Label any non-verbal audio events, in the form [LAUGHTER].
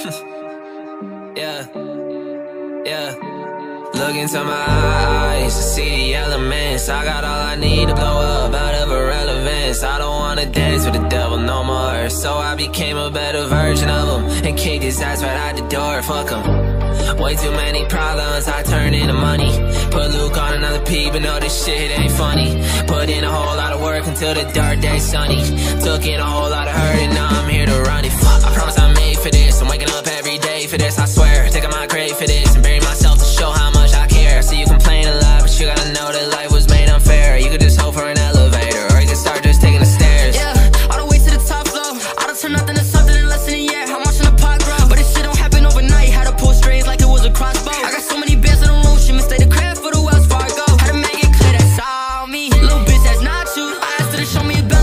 [LAUGHS] yeah, yeah. Look into my eyes to see the elements. I got all I need to blow up out of irrelevance. I don't wanna dance with the devil no more. So I became a better version of him and kicked his ass right out the door. Fuck him. Way too many problems, I turn into money. Put Luke on another P, but no, this shit ain't funny. Put in a whole lot of work until the dark day sunny. Took in a whole lot of hurt, show me about